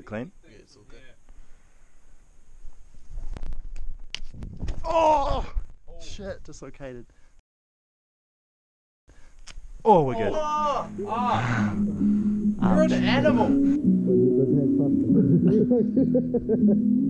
it clean? Yeah, it's all good. Oh! oh! Shit, dislocated. Oh, we're good. Oh, oh. You're an animal!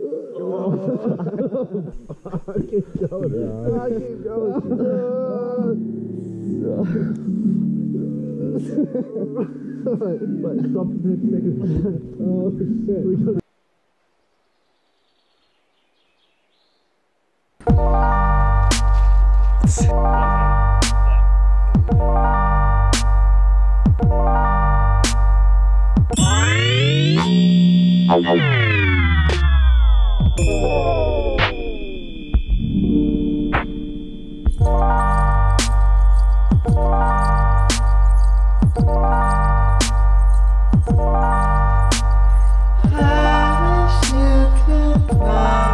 Oh. I keep going. I keep going. right, stop for 30 oh, shit. God.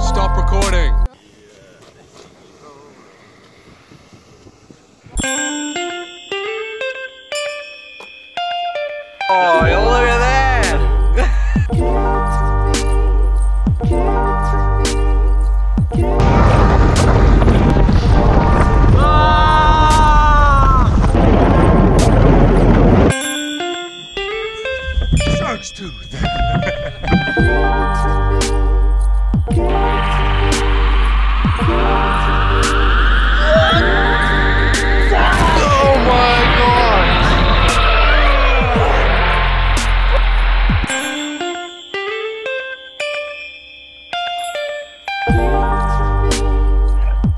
Stop recording. Oh, look at that! Shark's tooth.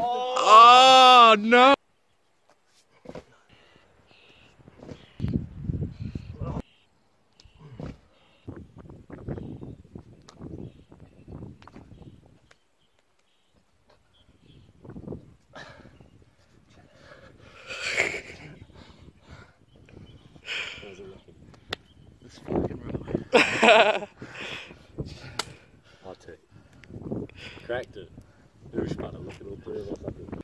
Oh, no. This fucking. I'll take. Cracked it. Eu espero, que não, não,